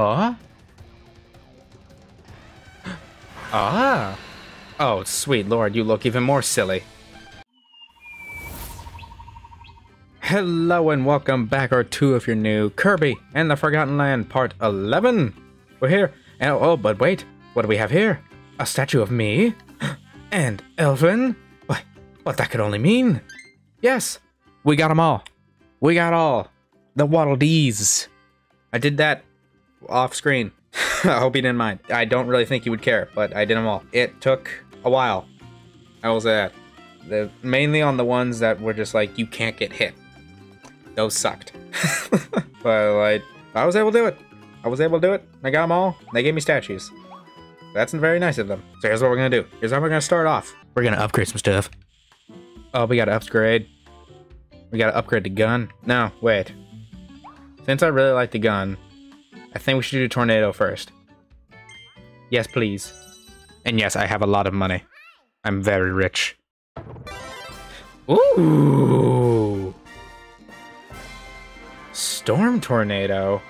Ah? Ah. Oh, sweet lord, you look even more silly. Hello and welcome back, or two if you're new. Kirby and the Forgotten Land, part 11. We're here, and oh, but wait, what do we have here? A statue of me? And Elvin? What, what that could only mean? Yes, we got them all. We got all. The Waddle Dees. I did that off screen. I hope you didn't mind. I don't really think you would care, but I did them all. It took a while. I will say that. The, mainly on the ones that were just like, you can't get hit. Those sucked. but like, I was able to do it. I was able to do it. I got them all. They gave me statues. That's very nice of them. So here's what we're gonna do. Here's how we're gonna start off. We're gonna upgrade some stuff. Oh, we gotta upgrade. We gotta upgrade the gun. No, wait. Since I really like the gun, I think we should do tornado first. Yes, please. And yes, I have a lot of money. I'm very rich. Ooh. Storm tornado.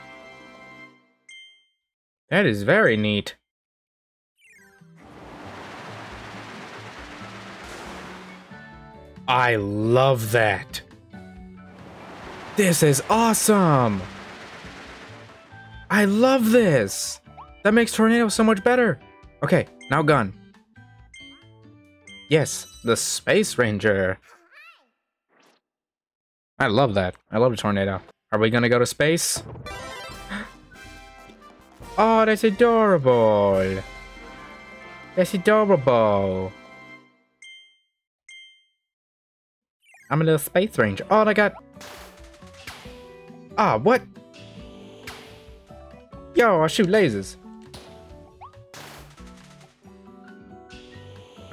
That is very neat. I love that. This is awesome. I love this. That makes Tornado so much better. Okay, now gun. Yes, the Space Ranger. I love that. I love the Tornado. Are we gonna go to space? Oh, that's adorable. That's adorable. I'm a little space ranger. Oh, I got... Ah, what? Yo, I shoot lasers.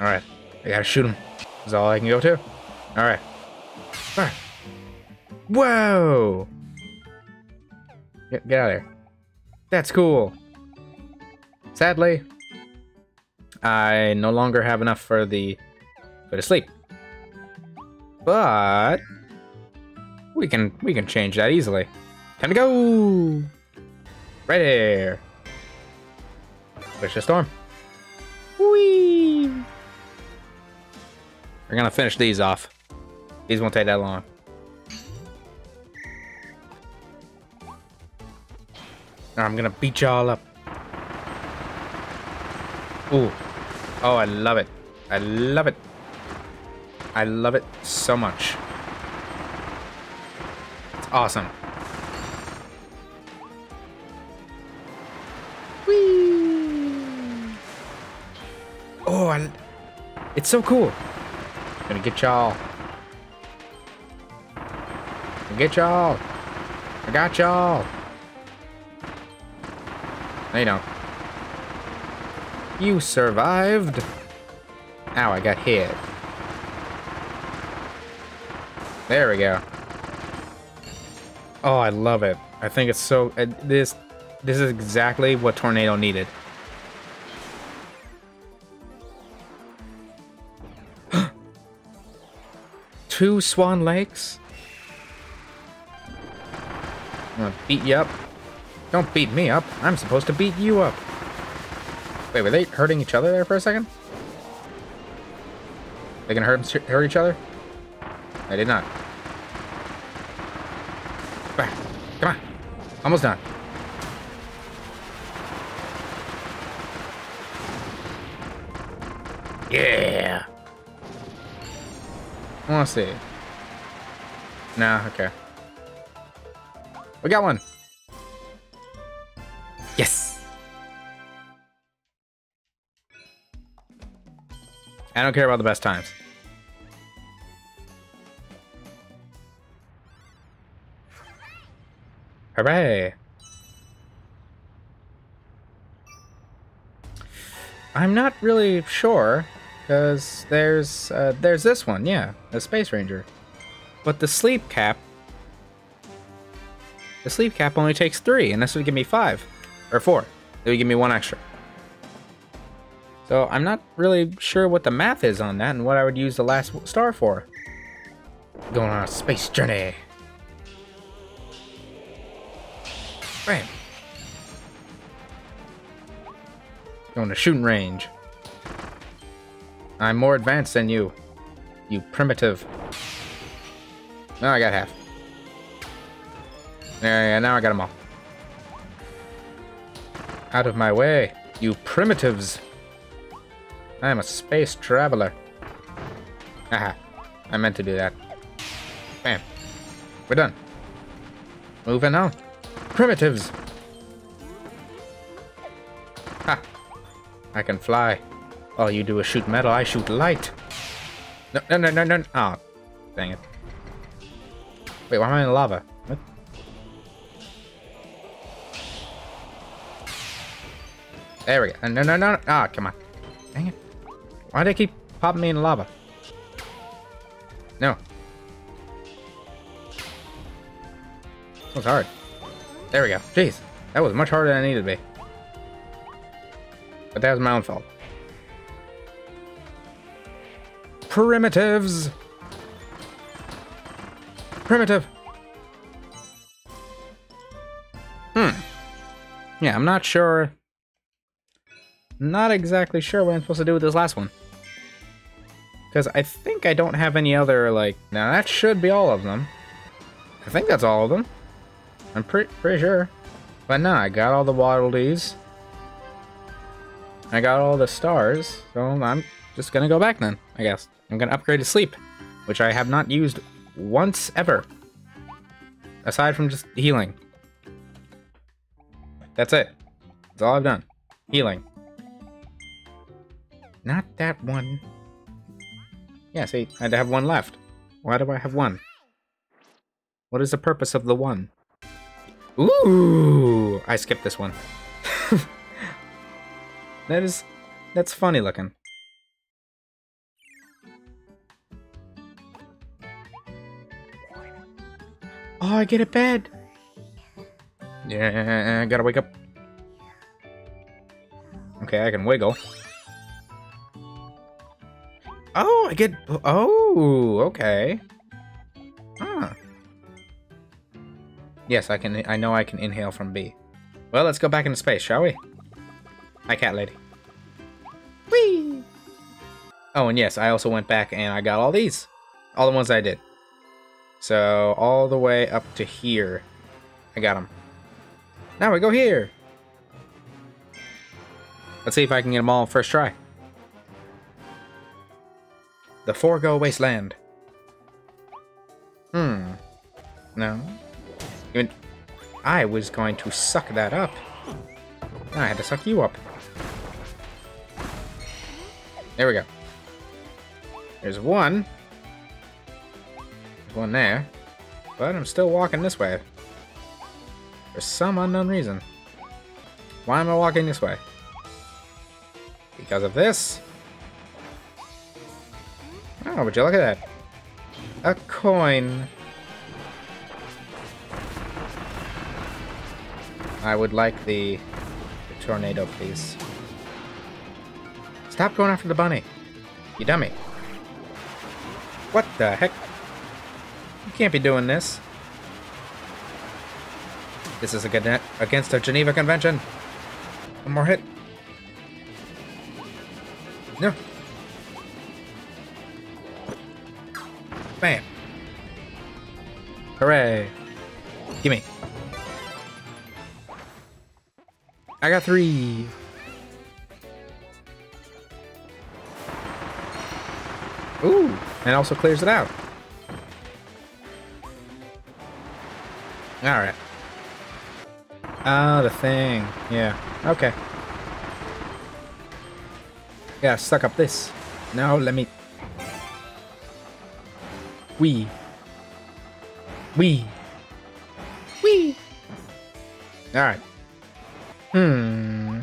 Alright. I gotta shoot him. Is all I can go to? Alright. Alright. Whoa! Get, get out of there. That's cool. Sadly, I no longer have enough for the go to sleep. But we can we can change that easily. Time to go. Right there. Push the storm. Whee! We're gonna finish these off. These won't take that long. I'm gonna beat y'all up. Ooh. Oh, I love it. I love it. I love it so much. It's awesome. I, it's so cool. Gonna get y'all. Get y'all. I got y'all. No, you don't. You survived. Ow, I got hit. There we go. Oh, I love it. I think it's so... Uh, this this is exactly what Tornado needed. Two Swan Lakes? I'm gonna beat you up. Don't beat me up. I'm supposed to beat you up. Wait, were they hurting each other there for a second? They gonna hurt, hurt each other? I did not. Come on. Almost done. Want to see. Nah, okay. We got one. Yes. I don't care about the best times. Hooray! I'm not really sure, because there's uh, there's this one, yeah, the Space Ranger. But the sleep cap, the sleep cap only takes three, and this would give me five, or four. It would give me one extra. So I'm not really sure what the math is on that and what I would use the last star for. Going on a space journey. Bam. Going to shooting range. I'm more advanced than you. You primitive. No, I got half. Yeah, yeah, now I got them all. Out of my way, you primitives. I am a space traveler. Aha. I meant to do that. Bam. We're done. Moving on. Primitives. Ha. I can fly. All you do is shoot metal, I shoot light. No, no, no, no, no. Oh, dang it. Wait, why am I in lava? What? There we go. No, no, no, no. Ah, come on. Dang it. Why do they keep popping me in lava? No. That was hard. There we go. Jeez. That was much harder than it needed to be. But that was my own fault. Primitives! Primitive! Hmm. Yeah, I'm not sure. Not exactly sure what I'm supposed to do with this last one. Because I think I don't have any other, like... Now, that should be all of them. I think that's all of them. I'm pretty, pretty sure. But no, I got all the Waddle Dees. I got all the stars, so I'm just gonna go back then, I guess. I'm gonna upgrade to sleep, which I have not used once ever. Aside from just healing. That's it. That's all I've done. Healing. Not that one. Yeah, see, I have one left. Why do I have one? What is the purpose of the one? Ooh! I skipped this one. that is... That's funny looking. Oh, I get a bed! Yeah, I gotta wake up. Okay, I can wiggle. Oh, I get... Oh, okay. Huh. Yes, I can. I know I can inhale from B. Well, let's go back into space, shall we? Hi, cat lady. Whee! Oh, and yes, I also went back and I got all these. All the ones I did. So, all the way up to here. I got them. Now we go here. Let's see if I can get them all first try. The Forgo Wasteland. Hmm. No. Even I was going to suck that up. I had to suck you up. There we go. There's one. One there. But I'm still walking this way. For some unknown reason. Why am I walking this way? Because of this? Oh, would you look at that? A coin. I would like the, the tornado, please. Stop going after the bunny. You dummy. What the heck? Can't be doing this. This is a good against the Geneva Convention. One more hit. No. Bam. Hooray. Gimme. I got three. Ooh, and also clears it out. Ah, the thing. Yeah. Okay. Yeah, suck up this. Now let me... Wee. Wee. Wee. Alright. Hmm.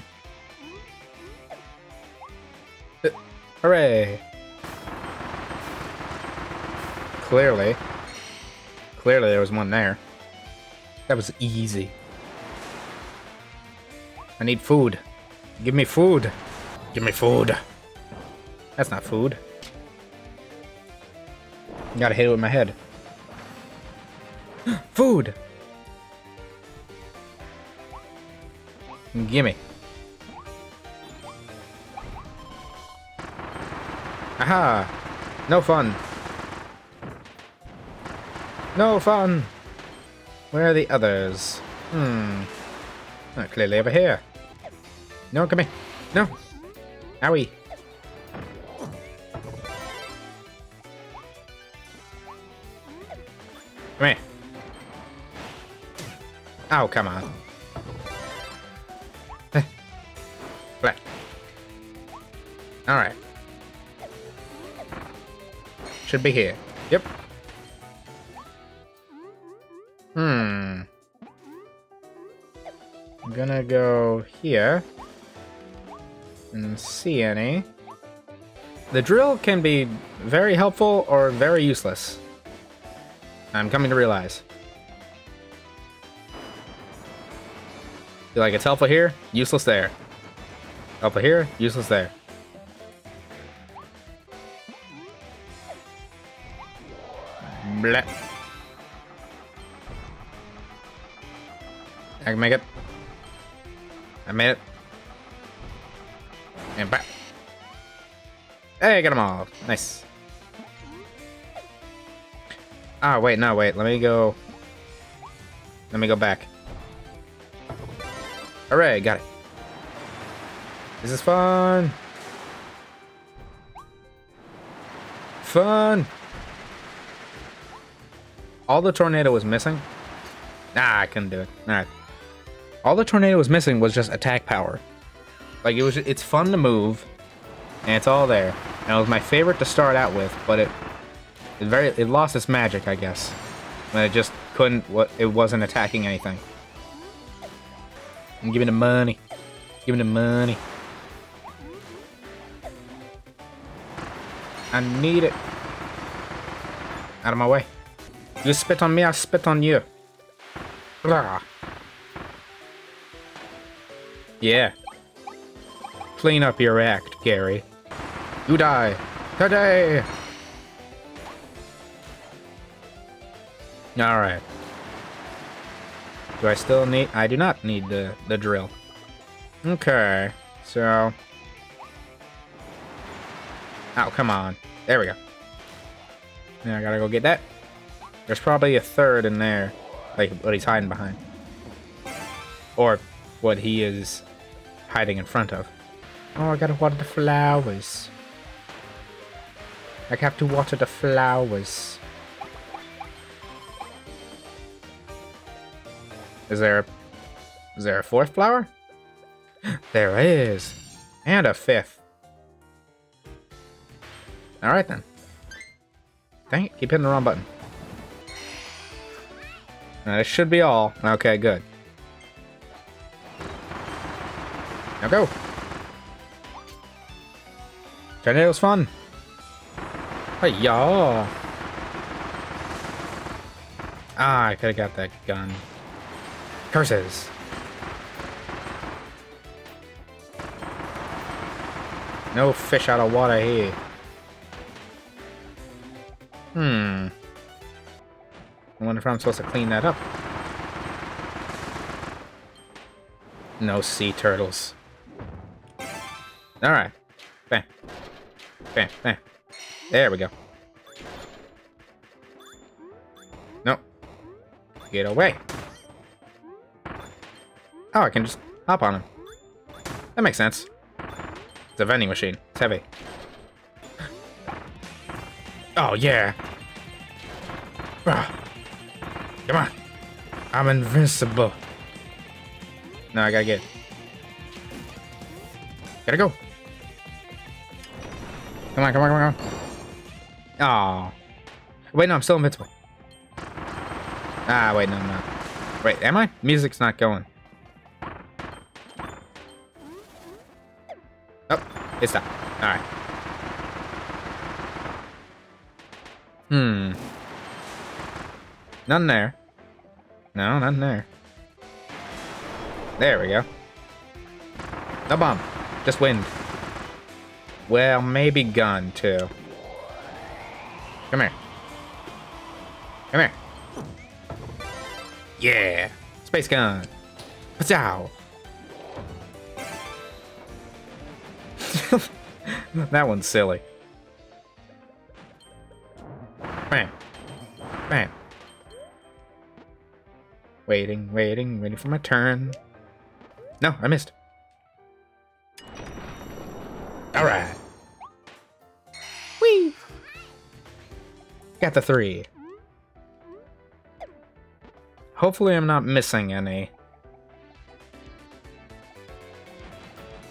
Uh, hooray. Clearly. Clearly there was one there. That was easy. I need food. Give me food. Give me food. That's not food. Gotta hit it with my head. food! Gimme. Aha! No fun. No fun! Where are the others? Hmm. Clearly over here. No, come here. No! Owie. Come here. Oh, come on. Left. Alright. Should be here. Yep. Here. And see any. The drill can be very helpful or very useless. I'm coming to realize. Feel like it's helpful here, useless there. Helpful here, useless there. Bleh. I can make it. I made it. And back. Hey, get them all. Nice. Ah, wait, no, wait. Let me go. Let me go back. Hooray, got it. This is fun. Fun. All the tornado was missing. Nah, I couldn't do it. Alright. All the tornado was missing was just attack power. Like it was it's fun to move. And it's all there. And it was my favorite to start out with, but it it very it lost its magic, I guess. When it just couldn't what it wasn't attacking anything. I'm giving the money. Giving the money. I need it. Out of my way. You spit on me, I spit on you. Blah. Yeah. Clean up your act, Gary. You die. Today! Alright. Do I still need... I do not need the, the drill. Okay. So... Oh, come on. There we go. Now I gotta go get that. There's probably a third in there. Like, what he's hiding behind. Or what he is hiding in front of. Oh, I gotta water the flowers. I have to water the flowers. Is there a, is there a fourth flower? there is. And a fifth. Alright then. Dang it, keep hitting the wrong button. That should be all. Okay, good. Now go. Tornado's fun. Hey, y'all. Ah, I could have got that gun. Curses. No fish out of water here. Hmm. I wonder if I'm supposed to clean that up. No sea turtles. Alright. Bam. Bam, bam. There we go. Nope. Get away. Oh, I can just hop on him. That makes sense. It's a vending machine. It's heavy. Oh, yeah. Ah. Come on. I'm invincible. No, I gotta get. Gotta go. Come on, come on, come on, come on. Oh. Wait, no, I'm still invincible. Ah, wait, no, no. Wait, am I? Music's not going. Oh, it's done. Alright. Hmm. None there. No, none there. There we go. No bomb. Just wind. Well, maybe gun, too. Come here. Come here. Yeah. Space gun. Pachow. that one's silly. Bam. Bam. Waiting, waiting, waiting for my turn. No, I missed. Alright. Whee! Got the three. Hopefully I'm not missing any.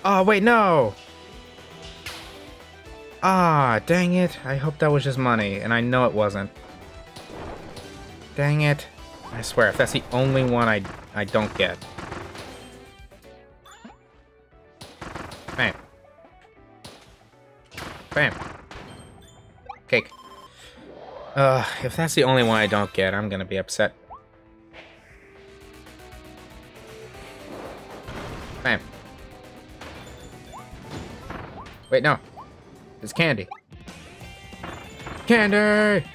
Oh, wait, no! Ah, dang it. I hope that was just money, and I know it wasn't. Dang it. I swear, if that's the only one I, I don't get. Bam. Cake. Uh, if that's the only one I don't get, I'm gonna be upset. Bam. Wait, no. It's candy. Candy!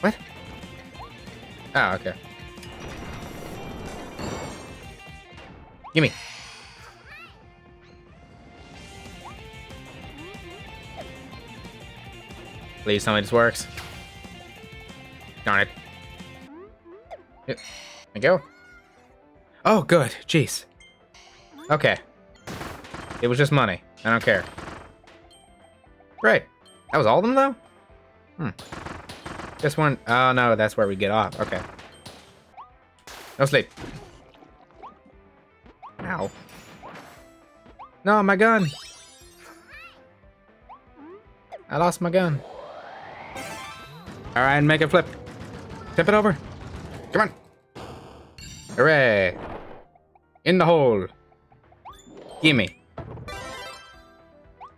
What? Oh, okay. Gimme. Please tell me this works. Darn it. There we go. Oh, good. Jeez. Okay. It was just money. I don't care. Great. That was all of them, though? Hmm. This one... Oh, no, that's where we get off. Okay. No sleep. Ow. No, my gun! I lost my gun. Alright, make it flip. Tip it over. Come on. Hooray. In the hole. Gimme.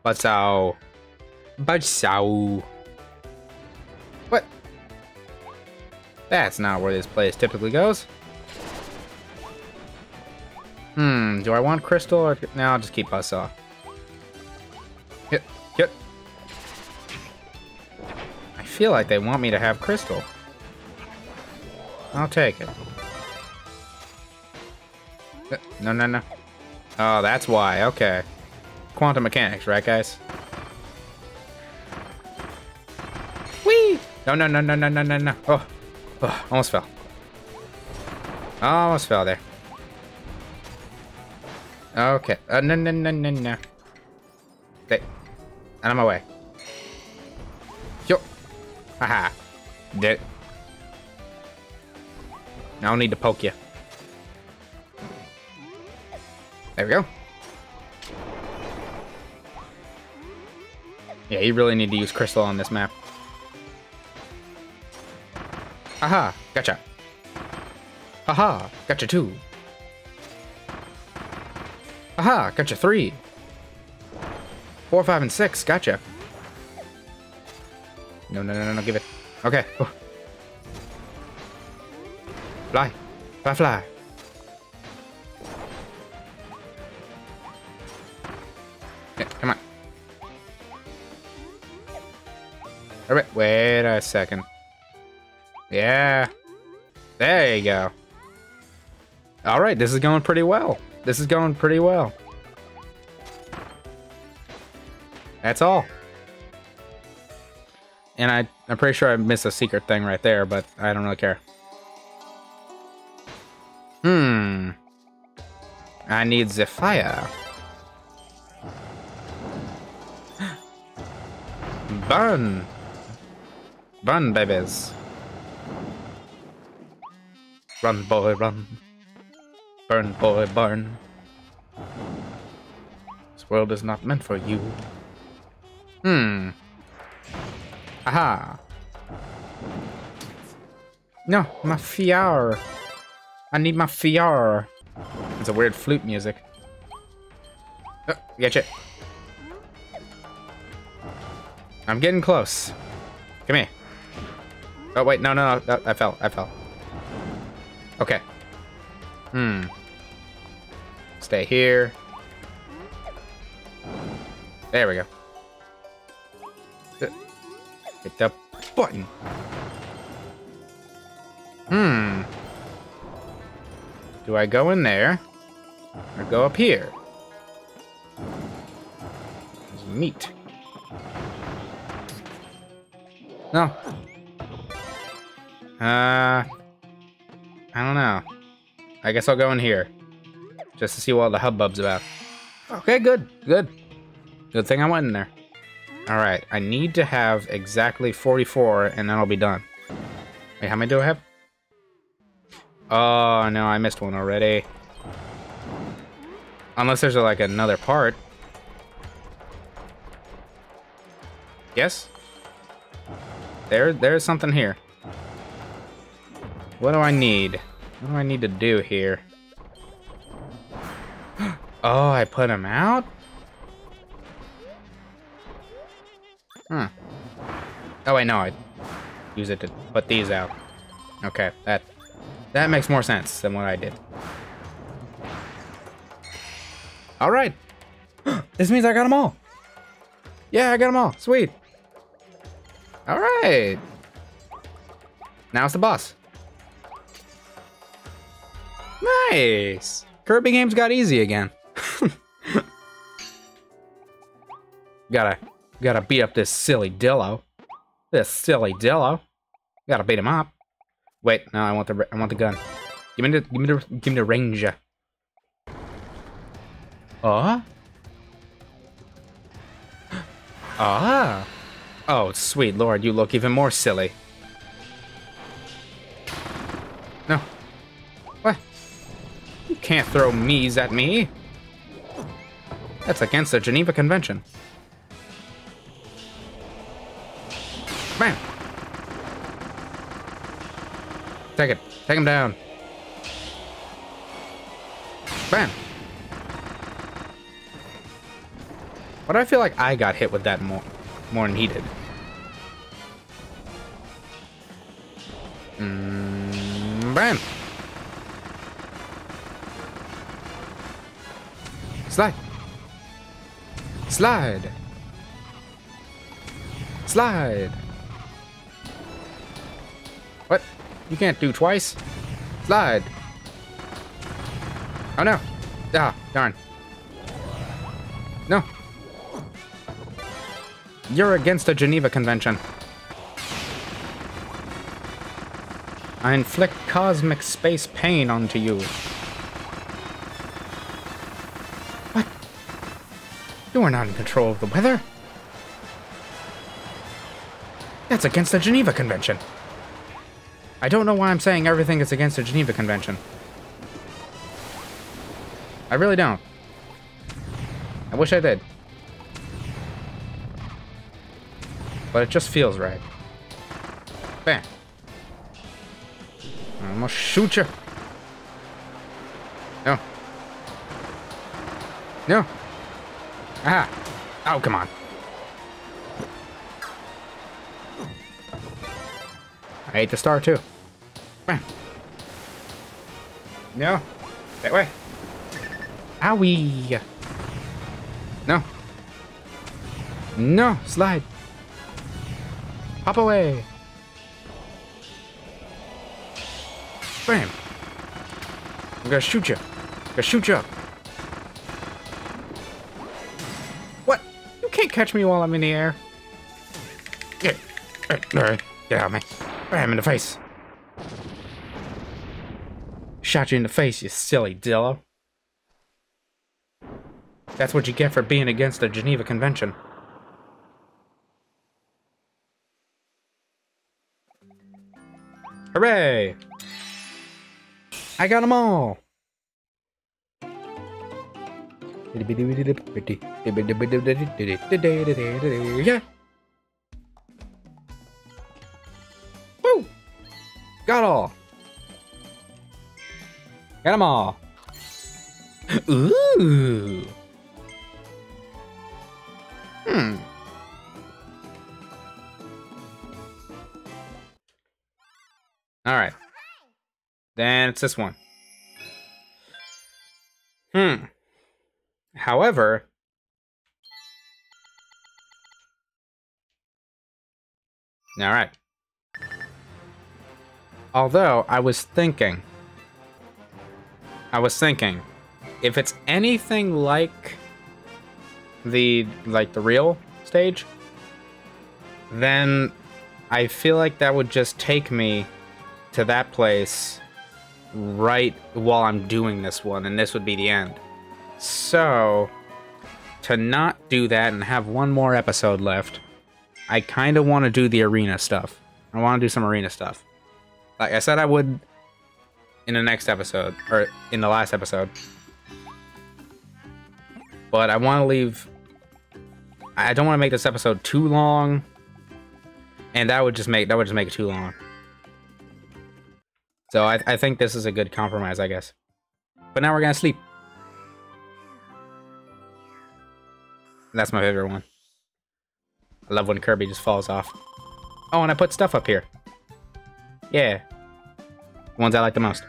Basaw. Basaw. What? That's not where this place typically goes. Hmm, do I want crystal or... No, I'll just keep Buzzsaw. Feel like they want me to have crystal. I'll take it. Uh, no, no, no. Oh, that's why. Okay. Quantum mechanics, right, guys? Whee! No, no, no, no, no, no, no, no. Oh. oh, almost fell. Almost fell there. Okay. Uh, no, no, no, no, no. Out of my way. Haha. Did. I don't need to poke you. There we go. Yeah, you really need to use crystal on this map. Aha, gotcha. Aha, gotcha two. Aha, gotcha three. Four, five, and six, gotcha. No, no, no, no, no, give it. Okay. Oh. Fly. Fly, fly. Come on. Alright, wait a second. Yeah. There you go. Alright, this is going pretty well. This is going pretty well. That's all. And I, I'm pretty sure I missed a secret thing right there, but I don't really care. Hmm. I need the fire. Burn. Run, babies. Run, boy, run. Burn, boy, burn. This world is not meant for you. Hmm. Aha. No, my fiar. I need my fiar. It's a weird flute music. Oh, get you. I'm getting close. Come here. Oh, wait, no, no, no, I fell, I fell. Okay. Hmm. Stay here. There we go. Hit that button. Hmm. Do I go in there? Or go up here? Meat. No. Uh, I don't know. I guess I'll go in here. Just to see what all the hubbub's about. Okay, good, good. Good thing I went in there. Alright, I need to have exactly 44 and then I'll be done. Wait, how many do I have? Oh, no, I missed one already. Unless there's like another part. Yes? There, there's something here. What do I need? What do I need to do here? oh, I put him out? Hmm. Oh, wait, no, I use it to put these out. Okay, that that makes more sense than what I did. All right. this means I got them all. Yeah, I got them all. Sweet. All right. Now it's the boss. Nice. Kirby games got easy again. gotta, gotta beat up this Sillydillo. This Sillydillo. Gotta beat him up. Wait, no, I want the, I want the gun. Give me the, give me the, give me the ranger. Ah. Ah. Oh, sweet lord, you look even more silly. No. What? You can't throw me's at me. That's against the Geneva Convention. Take it. Take him down. Bam! Why do I feel like I got hit with that more, more than he did? Mm, bam! Slide! Slide! Slide! You can't do twice. Slide! Oh no! Ah, darn. No! You're against the Geneva Convention. I inflict cosmic space pain onto you. What? You are not in control of the weather. That's against the Geneva Convention. I don't know why I'm saying everything is against the Geneva Convention. I really don't. I wish I did. But it just feels right. Bam. I'm gonna shoot you. No. No. Ah. Oh, come on. I ate the star too. No. That way. Owie. No. No. Slide. Hop away. Bam. I'm gonna shoot you. I'm gonna shoot you up. What? You can't catch me while I'm in the air. Get, get, get out of me. Bam in the face. Shot you in the face, you Sillydillo. That's what you get for being against the Geneva Convention. Hooray! I got them all! Yeah! Woo! Got all! Got them all! Ooh! Hmm. All right. Then it's this one. Hmm. However, all right. Although I was thinking, I was thinking, if it's anything like the like the real stage, then I feel like that would just take me to that place right while I'm doing this one, and this would be the end. So, to not do that and have one more episode left, I kind of want to do the arena stuff. I want to do some arena stuff. Like I said I would in the next episode, or in the last episode. But I want to leave... I don't want to make this episode too long. And that would just make that would just make it too long. So I, I think this is a good compromise, I guess. But now we're gonna sleep. That's my favorite one. I love when Kirby just falls off. Oh, and I put stuff up here. Yeah. The ones I like the most.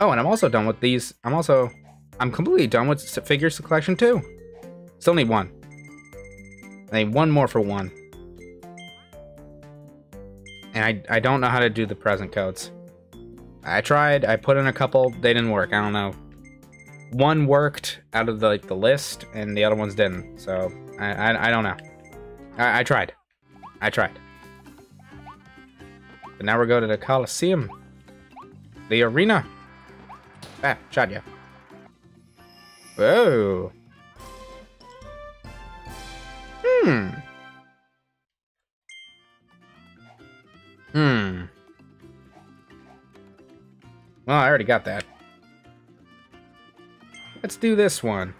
Oh, and I'm also done with these. I'm also... I'm completely done with figures collection too. Still need one. I need one more for one. And I, I don't know how to do the present codes. I tried, I put in a couple, they didn't work, I don't know. One worked out of the, like, the list, and the other ones didn't, so I, I, I don't know. I, I tried. I tried. But now we're going to the Coliseum. The arena. Ah, shot you. Whoa. Hmm. Hmm. Well, I already got that. Let's do this one.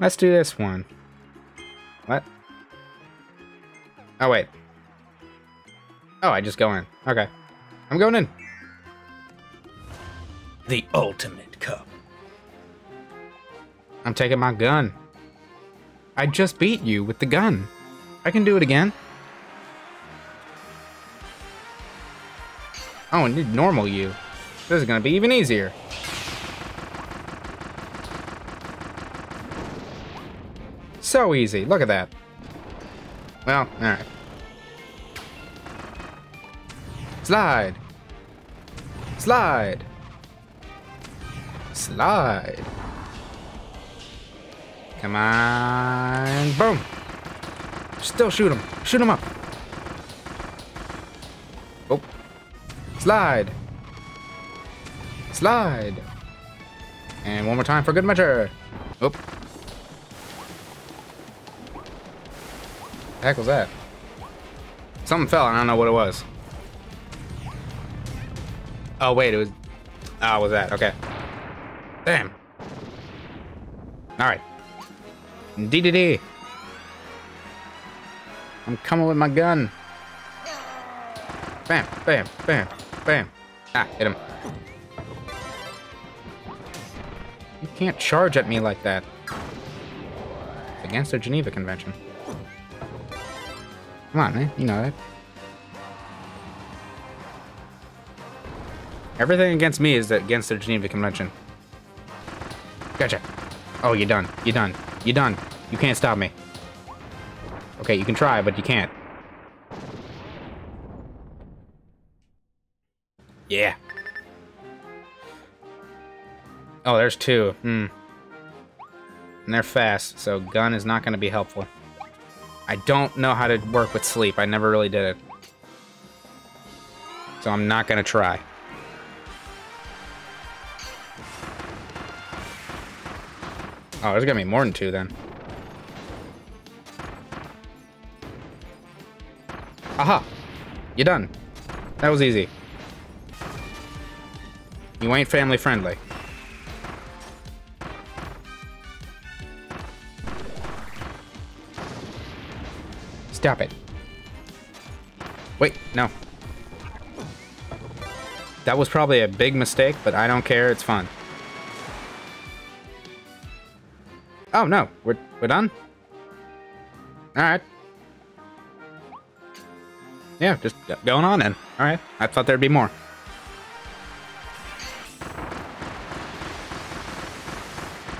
Let's do this one. What? Oh, wait. Oh, I just go in. Okay. I'm going in. The ultimate cup. I'm taking my gun. I just beat you with the gun. I can do it again. Oh, and normal you. This is gonna be even easier. So easy. Look at that. Well, alright. Slide. Slide. Slide. Come on. Boom. Still shoot him. Shoot him up. Oh. Slide. Slide. And one more time for good measure. Oh. The heck was that? Something fell, I don't know what it was. Oh, wait, it was... Oh, was that? Okay. Damn. Alright. Dedede. I'm coming with my gun. Bam, bam, bam, bam. Ah, hit him. You can't charge at me like that. Against the Geneva Convention. Come on, man. You know that. Everything against me is against the Geneva Convention. Gotcha. Oh, you're done. You're done. You're done. You can't stop me. Okay, you can try, but you can't. Yeah. Oh, there's two. Hmm. And they're fast, so gun is not going to be helpful. I don't know how to work with sleep. I never really did it. So I'm not going to try. Oh, there's gonna be more than two then. Aha! You done. That was easy. You ain't family friendly. Stop it. Wait, no. That was probably a big mistake, but I don't care, it's fun. Oh, no. We're, we're done? Alright. Yeah, just going on then. Alright. I thought there'd be more.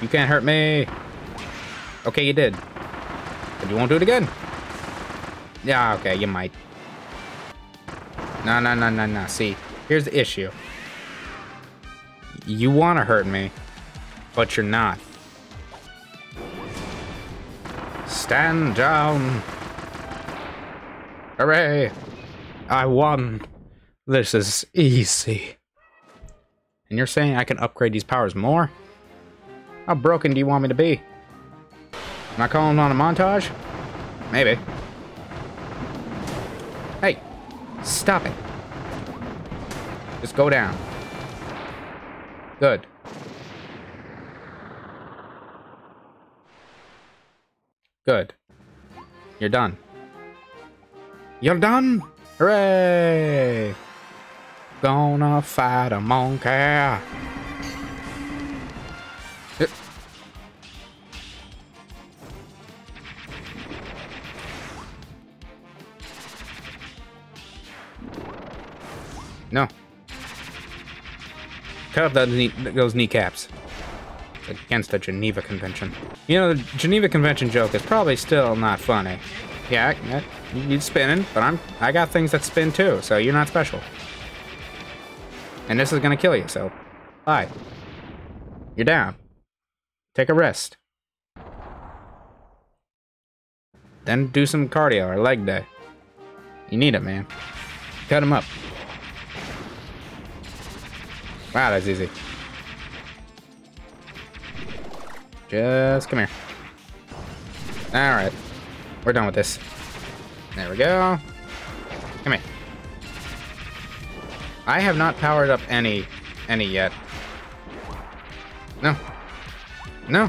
You can't hurt me. Okay, you did. But you won't do it again. Yeah, okay, you might. No, no, no, no, no. See, here's the issue. You want to hurt me, but you're not. Stand down. Hooray! I won. This is easy. And you're saying I can upgrade these powers more? How broken do you want me to be? Am I calling on a montage? Maybe. Hey, stop it. Just go down. Good. Good. You're done. You're done? Hooray! Gonna fight a monkey. No. Cut off knee, those kneecaps. Against the Geneva Convention. You know, the Geneva Convention joke is probably still not funny. Yeah, you're spinning, but I'm I got things that spin too, so you're not special. And this is gonna kill you, so bye. You're down. Take a rest. Then do some cardio or leg day. You need it, man. Cut him up. Wow, that's easy. Just come here. Alright. We're done with this. There we go. Come here. I have not powered up any, any yet. No. No.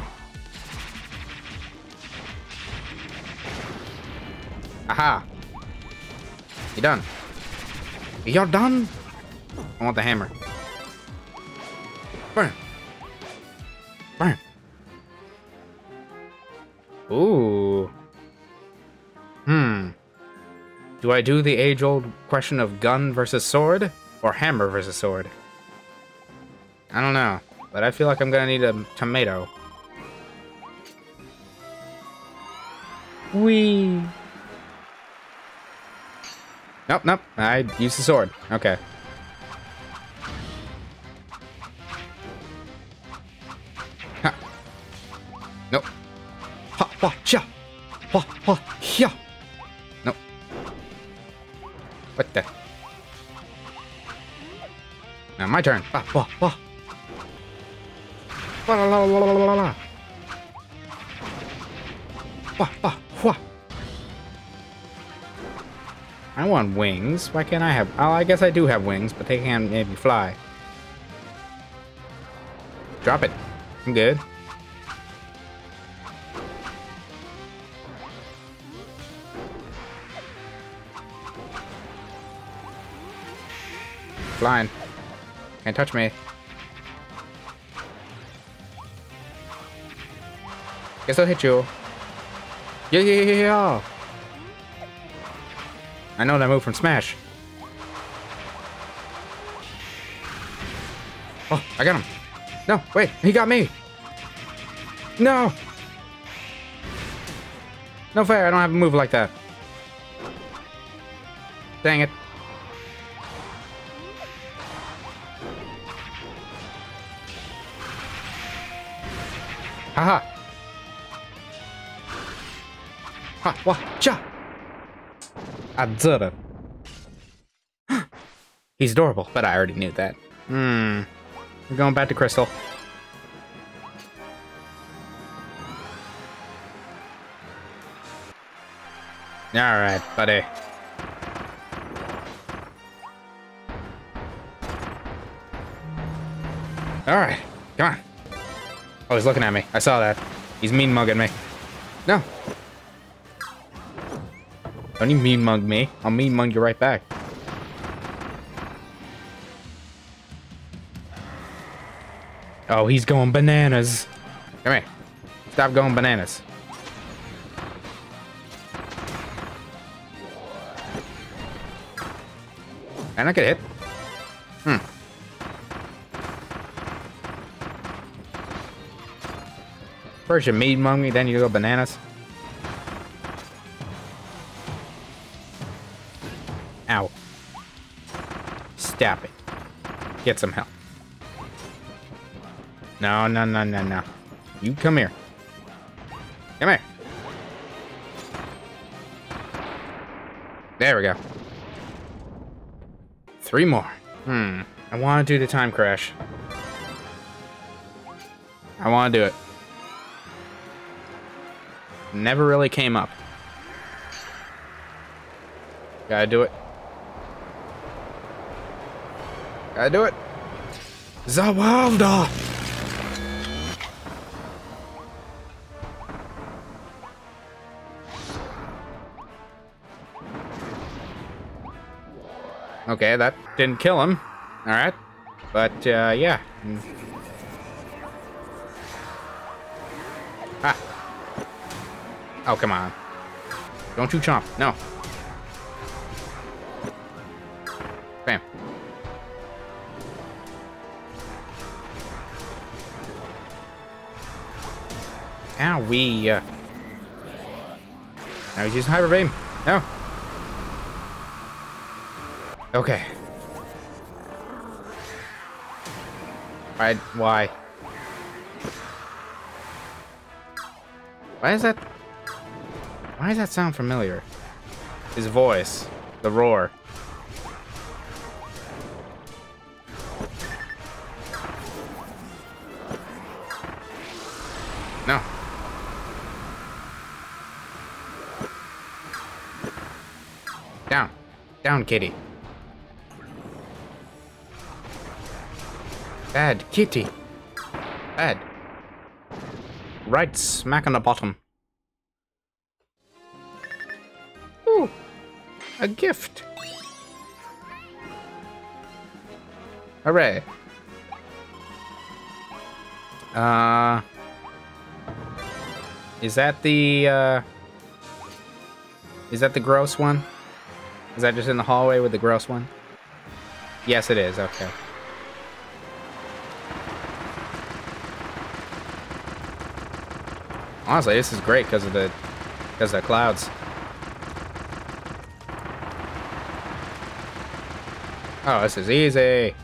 Aha. You done? You're done? I want the hammer. Burn. Burn. Ooh. Hmm. Do I do the age-old question of gun versus sword? Or hammer versus sword? I don't know. But I feel like I'm gonna need a tomato. Wee. Nope, nope. I used the sword. Okay. Ha, ha, yeah. Nope. What the? Now my turn. Bah, bah, bah. Bah, la, la, la, la, la, la. Bah, bah, wah. I want wings. Why can't I have... Oh, I guess I do have wings, but they can't maybe fly. Drop it. I'm good. Flying. Can't touch me. Guess I'll hit you. Yeah, yeah, yeah, yeah. I know that move from Smash. Oh, I got him. No, wait, he got me. No. No fair, I don't have a move like that. Dang it. Ha, wah, cha. I did it. He's adorable, but I already knew that. Hmm. We're going back to Crystal. Alright, buddy. Alright, come on. Oh, he's looking at me. I saw that. He's mean mugging me. No. Don't you mean mug me. I'll mean mug you right back. Oh, he's going bananas. Come here. Stop going bananas. And I get hit. Hmm. First you mean mug me, then you go bananas. Stop it. Get some help. No, no, no, no, no. You come here. Come here. There we go. Three more. Hmm. I want to do the time crash. I want to do it. Never really came up. Gotta do it. Gotta do it. Zawalda! Okay, that didn't kill him. Alright. But, uh, yeah. Ah. Oh, come on. Don't you chomp. No. Ow, we, uh... Now he's using Hyper Beam. No. Okay. Why? Why? Why is that? Why does that sound familiar? His voice. The roar. Kitty. Bad. Right smack on the bottom. Ooh. A gift. Hooray. Uh... Is that the, uh... Is that the gross one? Is that just in the hallway with the gross one? Yes, it is. Okay. Honestly, this is great because of the because of the clouds. Oh, this is easy.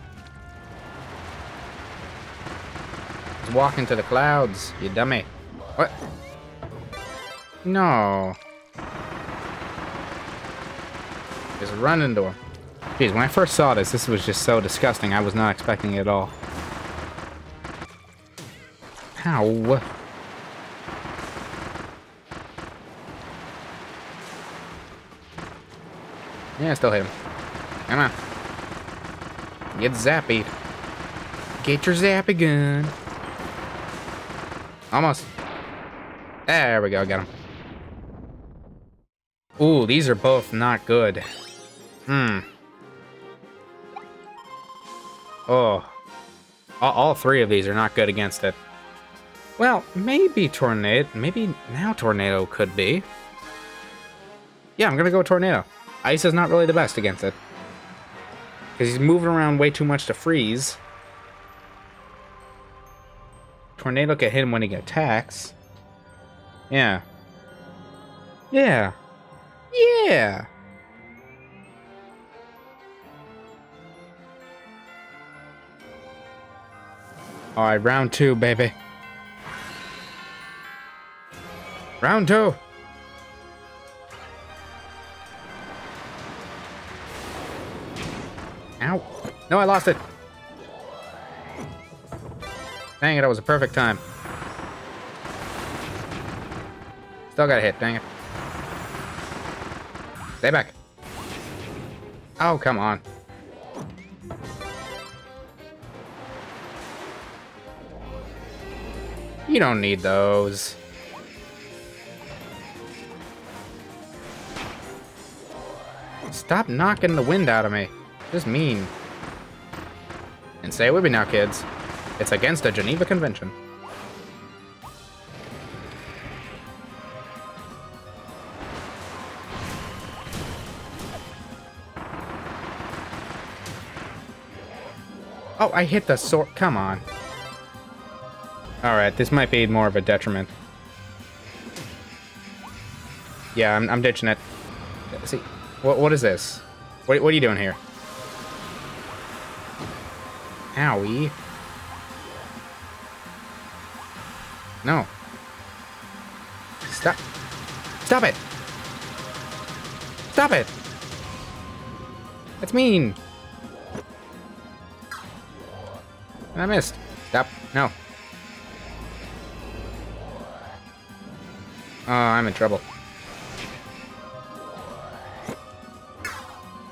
Just walk into the clouds, you dummy. What? No. Just run into him. Jeez, when I first saw this, this was just so disgusting. I was not expecting it at all. How? Yeah, I still hit him. Come on. Get zappy. Get your zappy gun. Almost. There we go, got him. Ooh, these are both not good. Hmm. Oh. All, all, three of these are not good against it. Well, maybe Tornado. Maybe now Tornado could be. Yeah, I'm gonna go Tornado. Ice is not really the best against it. Because he's moving around way too much to freeze. Tornado can hit him when he attacks. Yeah. Yeah. Yeah. Alright, round two, baby. Round two. Ow. No, I lost it. Dang it, that was a perfect time. Still got a hit, dang it. Stay back. Oh, come on. You don't need those. Stop knocking the wind out of me. Just mean. And say it with me now, kids. It's against the Geneva Convention. Oh, I hit the sword. Come on. Alright, this might be more of a detriment. Yeah, I'm, I'm ditching it. See, what, what is this? What, what are you doing here? Owie. No. Stop. Stop it. Stop it. That's mean. I missed. Stop. No. Oh, I'm in trouble.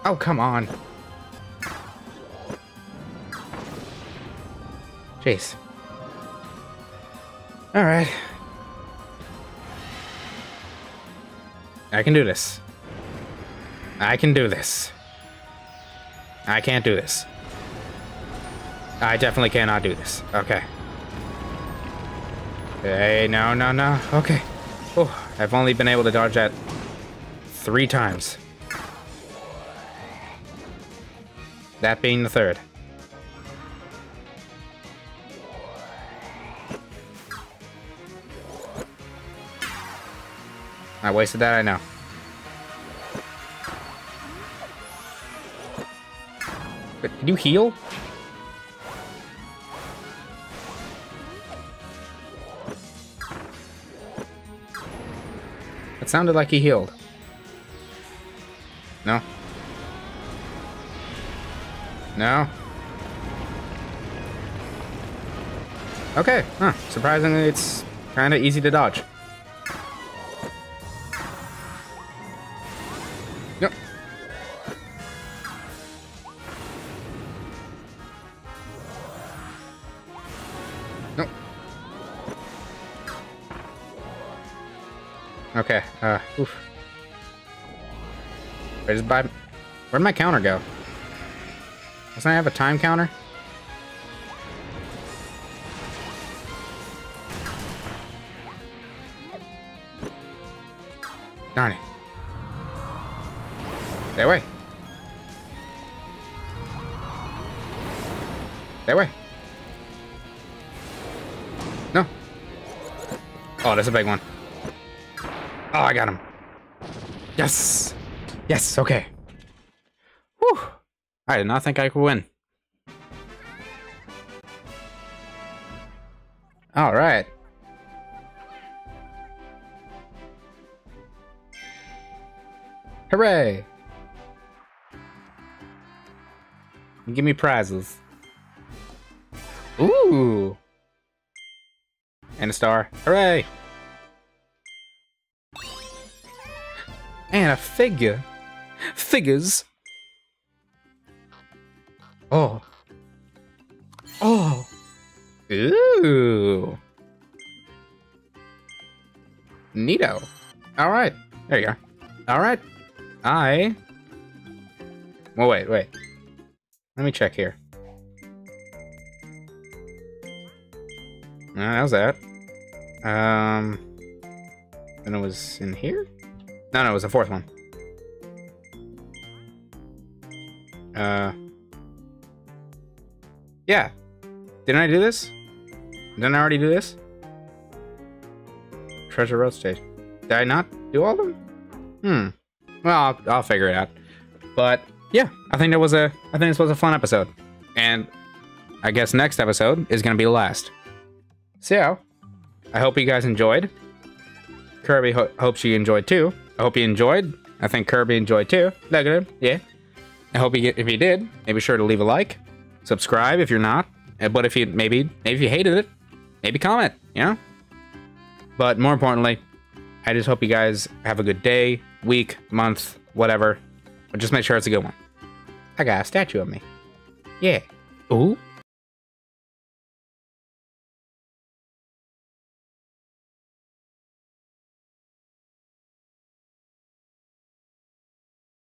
Oh, come on. Jeez. Alright. I can do this. I can do this. I can't do this. I definitely cannot do this. Okay. Hey, no, no, no. Okay. Oh, I've only been able to dodge that three times. That being the third. Wasted that, I know. But did you heal? It sounded like he healed. No? No? Okay, huh. Surprisingly, it's kind of easy to dodge. Yep. Nope. Okay, uh, oof. Where's by... Where'd my counter go? Doesn't I have a time counter? Stay away. Stay away. No. Oh, that's a big one. Oh, I got him. Yes. Yes, okay. Whew. I did not think I could win. Give me prizes. Ooh! And a star. Hooray! And a figure. Figures. Oh. Oh. Ooh. Neato. All right. There you go. All right. I. Well, wait, wait. Let me check here. Uh, how's that? Um. Then it was in here? No, no, it was the fourth one. Uh. Yeah. Didn't I do this? Didn't I already do this? Treasure Road Stage. Did I not do all of them? Hmm. Well, I'll, I'll figure it out. But yeah, I think that was a I think this was a fun episode. And I guess next episode is gonna be the last. So, I hope you guys enjoyed. Kirby ho hopes you enjoyed too. I hope you enjoyed. I think Kirby enjoyed too. Negative, yeah. I hope you get, if you did, maybe sure to leave a like, subscribe if you're not. Uh, But if you maybe maybe if you hated it, maybe comment. You know. But more importantly, I just hope you guys have a good day, week, month, whatever. But just make sure it's a good one. I got a statue of me. Yeah. Ooh.